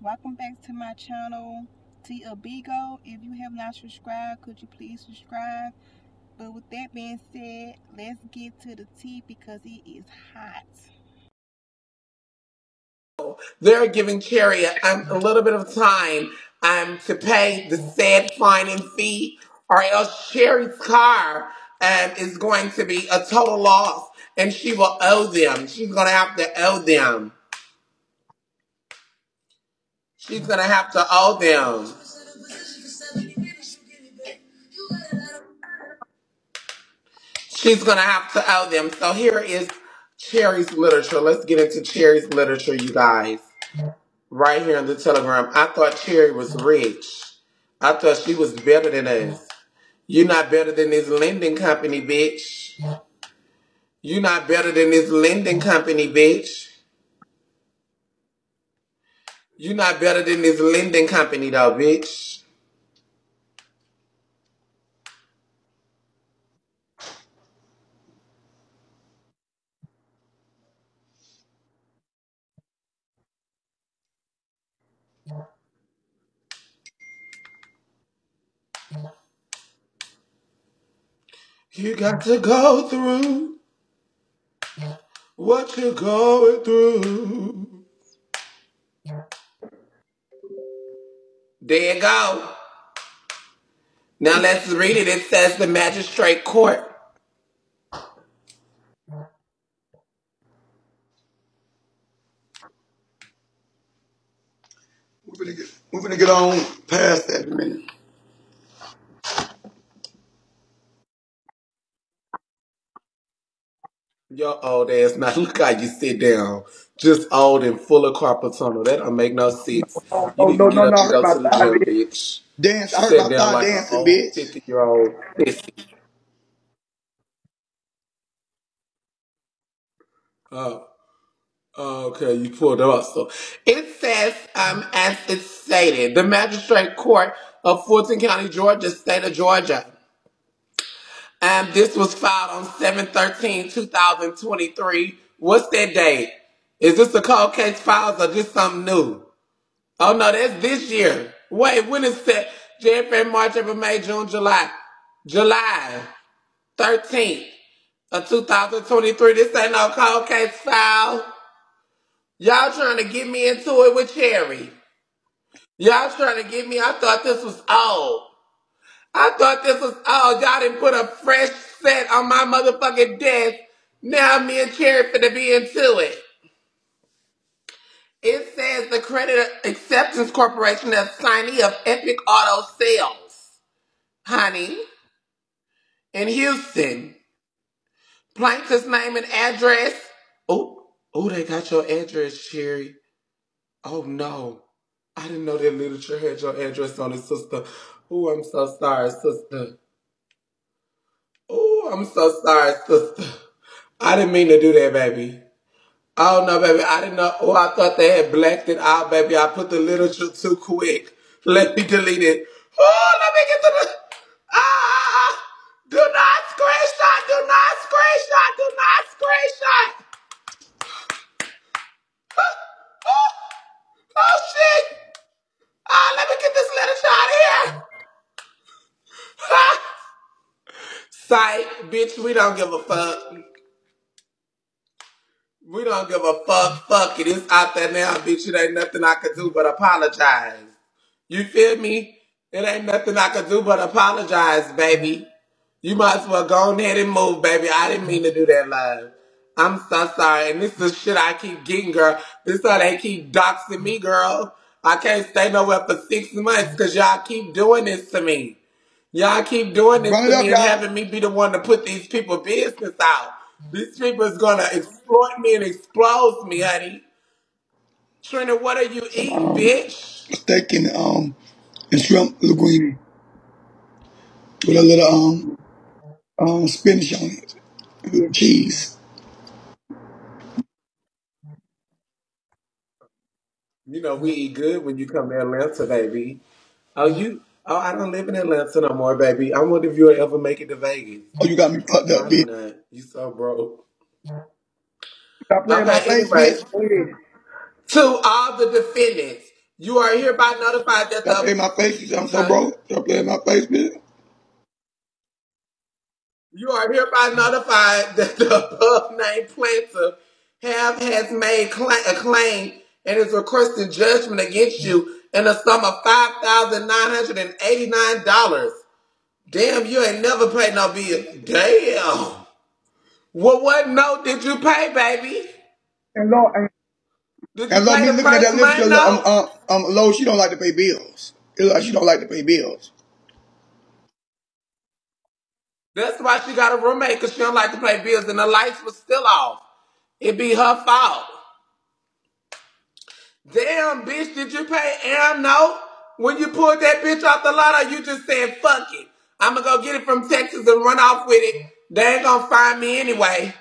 welcome back to my channel TEAOfBigo if you have not subscribed could you please subscribe but with that being said let's get to the tea because it is hot they're giving a, um, a little bit of time um, to pay the said fine and fee, or else Cherry's car um, is going to be a total loss, and she will owe them. She's going to have to owe them. She's to have to owe them. She's to have to owe them. So here is Cherry's literature. Let's get into Cherry's literature, you guys. Right here in the telegram. I thought Cherry was rich. I thought she was better than us. You're not better than this lending company, bitch. You're not better than this lending company, bitch. You're not better than this lending company, though, bitch. You got to go through what you're going through. There you go. Now let's read it. It says the magistrate court. We're gonna get we're gonna get on past that in a minute. Your old ass. Now look how you sit down. Just old and full of carpal tunnel. That don't make no sense. Oh, You oh need no to get no no! up I and go to the thigh, gym, bitch. bitch. Dance. I hurt Sit down thigh like an dancing, old bitch. 50 year old sissy. Oh, okay, you pulled it up. So it says, um, as it's stated, the magistrate court of Fulton County, Georgia, state of Georgia. And this was filed on 7-13-2023. What's that date? Is this a cold case files or just something new? Oh no, that's this year. Wait, when is that? January, March, April, May, June, July. July 13th of 2023. This ain't no cold case file. Y'all trying to get me into it with Cherry. Y'all trying to get me. I thought this was old. I thought this was old. Y'all didn't put a fresh set on my motherfucking desk. Now me and Cherry finna be into it. The Credit Acceptance Corporation is signee of Epic Auto Sales. Honey. In Houston. Plaintiff's name and address. Oh, oh, they got your address, Cherry. Oh no. I didn't know that literature had your address on it, sister. Oh, I'm so sorry, sister. Oh, I'm so sorry, sister. I didn't mean to do that, baby. Oh no, baby. I didn't know. Oh, I thought they had blacked it out, baby. I put the literature too quick. Let me delete it. Oh, let me get to the. Ah! Do not screenshot. Do not screenshot. Do not screenshot. Oh, oh shit. Ah, let me get this literature out of here. Ah. Sight, bitch. We don't give a fuck. Don't give a fuck. Fuck it. It's out there now, bitch. It ain't nothing I can do but apologize. You feel me? It ain't nothing I can do but apologize, baby. You might as well go ahead and move, baby. I didn't mean to do that live. I'm so sorry. And this is shit I keep getting, girl. This how they keep doxing me, girl. I can't stay nowhere for six months because y'all keep doing this to me. Y'all keep doing this Run to up, me and having me be the one to put these people business out. These people is gonna exploit me and expose me, honey. Trina, what are you eating, um bitch? steak and um and shrimp linguine with a little um um spinach on it, a little cheese. You know we eat good when you come to Atlanta, baby. Oh, you? Oh, I don't live in Atlanta no more, baby. I wonder if you'll ever make it to Vegas. Oh, you got me fucked up, Probably bitch. not. You so broke. Stop playing my Okay. face, Anyway, bitch. To all the defendants, You are hereby notified that Y'all play the my face. I'm so Huh? broke. Y'all play my face, bitch. you are hereby notified that the above named plaintiff have has made cla- a claim and is requesting judgment against you in a sum of five thousand nine hundred and eighty nine dollars. Damn, you ain't never paid no bill. Damn. Well, what note did you pay, baby? And Lord, and, Did you and Lord, me looking at that literature, month um, um, um, Lord, she don't like to pay bills. It look like she don't like to pay bills. That's why she got a roommate because she don't like to pay bills and the lights was still off. It'd be her fault. Damn, bitch, did you pay Am No. when you pulled that bitch off the lot or you just said, fuck it. I'm gonna go get it from Texas and run off with it. They ain't gonna find me anyway.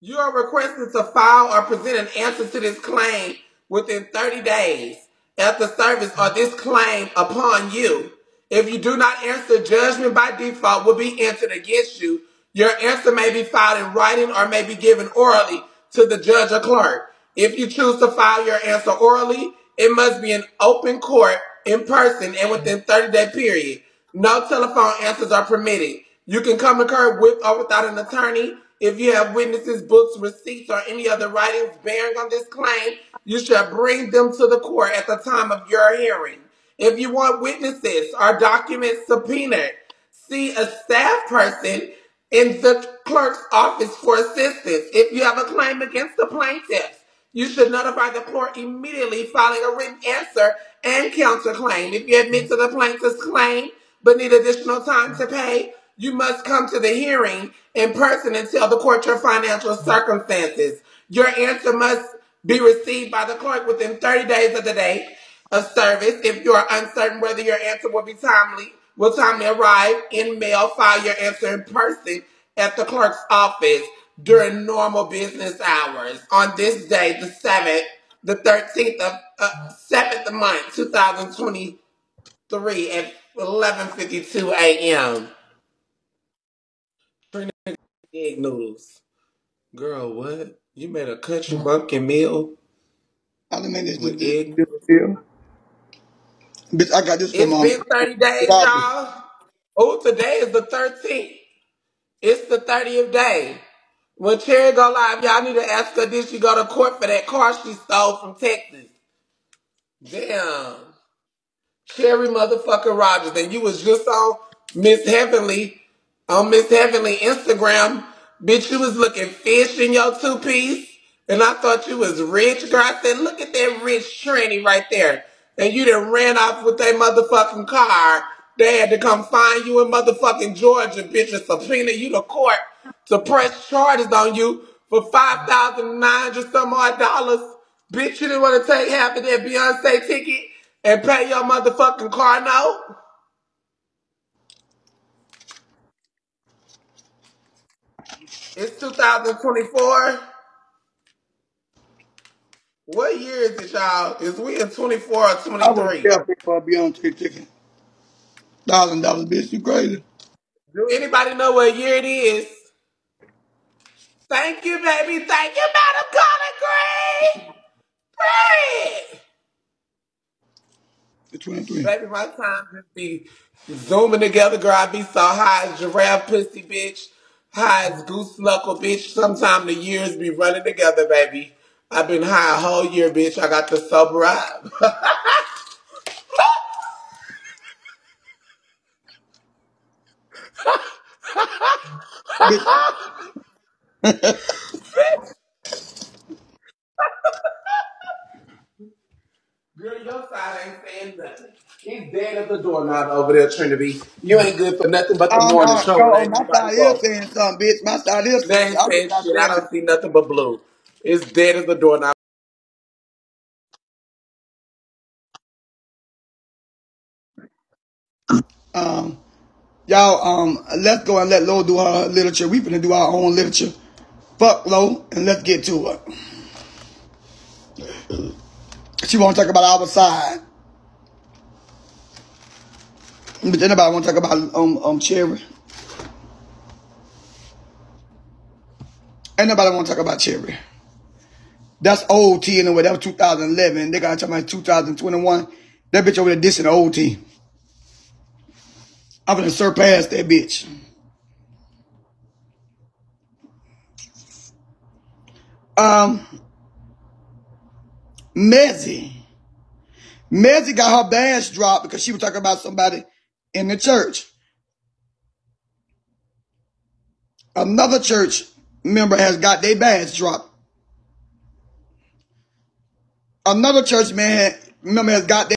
You are requested to file or present an answer to this claim within 30 days after service or this claim upon you. If you do not answer, judgment by default will be entered against you. Your answer may be filed in writing or may be given orally to the judge or clerk. If you choose to file your answer orally, it must be in open court, in person, and within 30 day period. No telephone answers are permitted. You can come to court with or without an attorney. If you have witnesses, books, receipts, or any other writings bearing on this claim, you shall bring them to the court at the time of your hearing. If you want witnesses or documents subpoenaed, see a staff person in the clerk's office for assistance. If you have a claim against the plaintiffs, you should notify the court immediately filing a written answer and counterclaim. If you admit to the plaintiff's claim but need additional time to pay, you must come to the hearing in person and tell the court your financial circumstances. Your answer must be received by the clerk within 30 days of the date of service. If you are uncertain whether your answer will be timely, will timely arrive in mail, file your answer in person at the clerk's office during normal business hours. On this day, the 7th, the 13th of uh, 7th of month, 2023 at 11.52 a.m. Egg noodles. Girl, what? You made a country bumpkin meal I done made this, with this, egg this deal. Bitch, I got this from It's been 30 days, y'all. Oh, today is the 13th. It's the 30th day. When Cherry go live, y'all need to ask her did she go to court for that car she stole from Texas. Damn. Cherry motherfucker Rogers. And you was just on Miss Heavenly, on Miss Heavenly Instagram. Bitch, you was looking fish in your two piece. And I thought you was rich, girl. I said, look at that rich tranny right there. And you done ran off with that motherfucking car. They had to come find you in motherfucking Georgia, bitch, and subpoena you to court to press charges on you for five thousand nine hundred some odd dollars. Bitch, you didn't want to take half of that Beyonce ticket and pay your motherfucking car note? It's 2024. What year is it, y'all? Is we in 24 or I wouldn't 23? care for a Beyonce ticket. Thousand dollars, bitch. You crazy? Do anybody know what year it is? Thank you, baby. Thank you, Madam Collin Green. Great. The 23. Baby, my time just be zooming together, girl. I be so high as giraffe pussy, bitch. High as goose knuckle, bitch. Sometime the years be running together, baby. I've been high a whole year, bitch. I got the sober up. Bitch, Girl, your side ain't saying nothing. He's dead at the doorknob over there, Trinity. You ain't good for nothing but the um, morning show no, ain't my nobody side is woke. saying something, bitch. My side is They saying ain't saying not shit. I don't see nothing but blue. It's dead as the doorknob. Um, y'all, um, let's go and let Lo do her literature. We finna do our own literature. Fuck Lo, and let's get to it. She want to talk about our side, but then nobody want to talk about um um Cherry. Ain't nobody want to talk about Cherry. That's old T anyway. That was 2011. They got talking about 2021. That bitch over there dissing the old T. I'm gonna surpass that bitch. Um, Mezzy. Mezzy got her badge dropped because she was talking about somebody in the church. Another church member has got their badge dropped. Another church man member has got their